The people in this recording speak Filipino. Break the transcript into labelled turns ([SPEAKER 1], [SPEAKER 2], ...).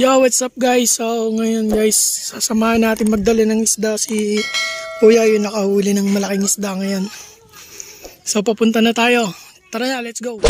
[SPEAKER 1] Yo, what's up guys? So, ngayon guys, sasamahan natin magdala ng isda si Kuya yung nakahuli ng malaking isda ngayon. So, papunta na tayo. Tara na, let's go!